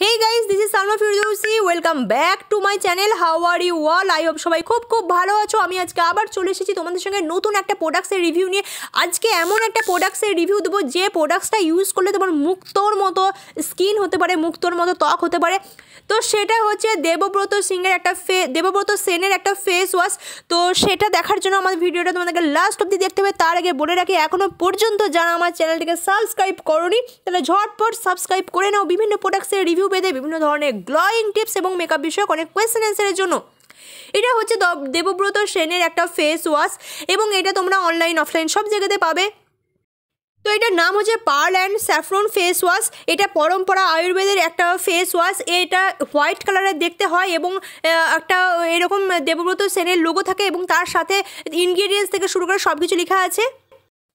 Hey guys this is Salma Firdousi welcome back to my channel how are you all I hope সবাই খুব খুব ভালো আছো। আমি আজকে আবার চলে এসেছি তোমাদের সঙ্গে নতুন একটা প্রোডাক্টসের রিভিউ নিয়ে। আজকে এমন একটা প্রোডাক্টসের রিভিউ দেবো যে প্রোডাক্টসটা ইউজ করলে তোমার মুক্তোর মতো স্কিন হতে পারে, মুক্তোর মতো ত্বক হতে পারে। তো সেটা হচ্ছে দেবব্রত সিংয়ের একটা ফে, দেবব্রত সেনের একটা ফেস ওয়াশ তো সেটা দেখার জন্য আমাদের ভিডিওটা তোমাদেরকে লাস্ট অব্দি দেখতে হবে। তার আগে বলে রাখি এখনও পর্যন্ত যারা আমার চ্যানেলটিকে সাবস্ক্রাইব করনি, তাহলে ঝটপট সাবস্ক্রাইব করে নাও। বিভিন্ন প্রোডাক্টসের রিভিউ পেতে, বিভিন্ন ধরনের গ্লোয়িং টিপস এবং মেকআপ বিষয়ক অনেক কোয়েশ্চেন অ্যান্সারের জন্য। এটা হচ্ছে দেবব্রত সেনের একটা ফেস ওয়াশ এবং এটা তোমরা অনলাইন অফলাইন সব জায়গাতে পাবে। তো এটার নাম হচ্ছে pearl and saffron face wash এটা পরম্পরা আয়ুর্বেদের একটা ফেস ওয়াশ এটা হোয়াইট কালারের দেখতে হয় এবং একটা এরকম দেবব্রত সেনের লোগো থাকে এবং তার সাথে ইনগ্রিডিয়েন্টস থেকে শুরু করে সব কিছু লেখা আছে।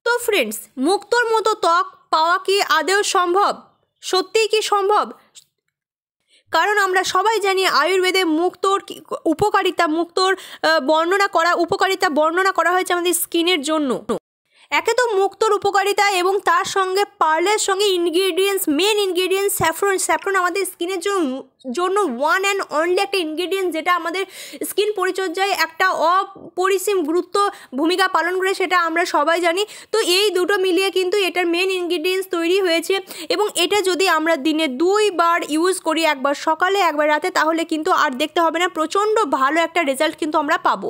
তো ফ্রেন্ডস মুক্তোর মতো ত্বক পাওয়া কি আদেও সম্ভব? সত্যিই কি সম্ভব? কারণ আমরা সবাই জানি আয়ুর্বেদে মুক্তোর উপকারিতা, মুক্তোর বর্ণনা করা, উপকারিতা বর্ণনা করা হয়েছে আমাদের স্কিনের জন্য। একে তো মুক্তর উপকারিতা এবং তার সঙ্গে পার্লের সঙ্গে ingredients main ingredients saffron saffron আমাদের স্কিনের জন্য জন্য ওয়ান অ্যান্ড অনলি একটা ইনগ্রিডিয়েন্টস যেটা আমাদের স্কিন পরিচর্যায় একটা অপরিসীম গুরুত্ব ভূমিকা পালন করে, সেটা আমরা সবাই জানি। তো এই দুটো মিলিয়ে কিন্তু এটার মেন ইনগ্রিডিয়েন্টস তৈরি হয়েছে এবং এটা যদি আমরা দিনে দুইবার ইউজ করি, একবার সকালে, একবার রাতে, তাহলে কিন্তু আর দেখতে হবে না, প্রচণ্ড ভালো একটা রেজাল্ট কিন্তু আমরা পাবো।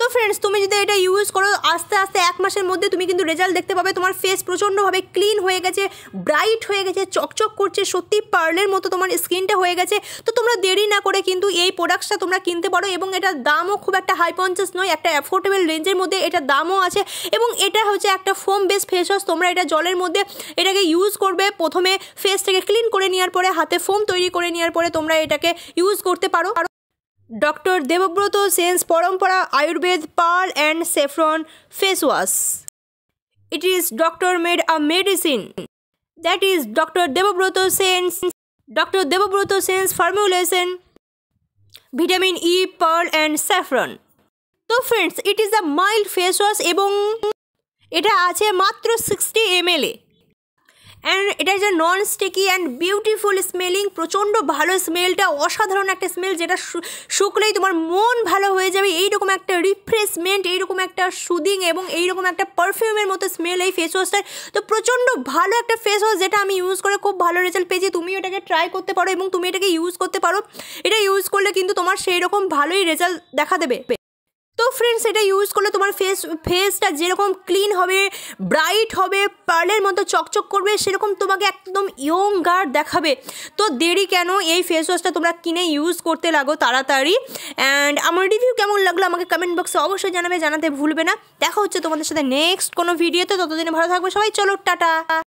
তো ফ্রেন্ডস তুমি যদি এটা ইউজ করো, আস্তে আস্তে এক মাসের মধ্যে তুমি কিন্তু রেজাল্ট দেখতে পাবে। তোমার ফেস প্রচণ্ডভাবে ক্লিন হয়ে গেছে ব্রাইট হয়ে গেছে, চকচক করছে, সত্যি পার্লের মতো তোমার স্কিনটা হয়ে গেছে। তো তোমরা দেরি না করে কিন্তু এই প্রোডাক্টসটা তোমরা কিনতে পারো এবং এটার দামও খুব একটা হাই পঞ্চাশ নয়, একটা অ্যাফোর্ডেবল রেঞ্জের মধ্যে এটা দামও আছে এবং এটা হচ্ছে একটা ফোম বেস ফেস ওয়াশ তোমরা এটা জলের মধ্যে এটাকে ইউজ করবে, প্রথমে ফেসটাকে ক্লিন করে নেওয়ার পরে, হাতে ফোম তৈরি করে নেওয়ার পরে তোমরা এটাকে ইউজ করতে পারো। Doctor Debabrata Sen's Parampara, Ayurveda pearl and saffron face wash. It is doctor made a medicine that is doctor Debabrata Sen's doctor Debabrata Sen's formulation vitamin E pearl and saffron. তো friends it is a mild face wash এবং এটা আছে মাত্র sixty M and এটা যে non sticky and beautiful smelling প্রচণ্ড ভালো স্মেলটা অসাধারণ একটা স্মেল যেটা শুকলেই তোমার মন ভালো হয়ে যাবে। এইরকম একটা রিফ্রেশমেন্ট এইরকম একটা সুদিং এবং এইরকম একটা পারফিউমের মতো স্মেল এই ফেস ওয়াশটার তো প্রচণ্ড ভালো একটা ফেস ওয়াশ যেটা আমি ইউজ করে খুব ভালো রেজাল্ট পেয়েছি। তুমি এটাকে ট্রাই করতে পারো এবং তুমি এটাকে ইউজ করতে পারো। এটা ইউজ করলে কিন্তু তোমার সেই রকম ভালোই রেজাল্ট দেখা দেবে। তো ফ্রেন্ডস এটা ইউজ করলে তোমার ফেস ফেসটা যেরকম ক্লিন হবে ব্রাইট হবে পার্লের মতো চকচক করবে, সেরকম তোমাকে একদম ইয়ং গার্ড দেখাবে। তো দেরি কেন? এই ফেস ওয়াশটা তোমরা কিনে ইউজ করতে লাগো তাড়াতাড়ি। অ্যান্ড আমার রিভিউ কেমন লাগল আমাকে কমেন্ট বক্সে অবশ্যই জানাবে, জানাতে ভুলবে না। দেখা হচ্ছে তোমাদের সাথে নেক্সট কোনো ভিডিওতে ততদিনে ভালো থাকবে সবাই, চলো, টাটা!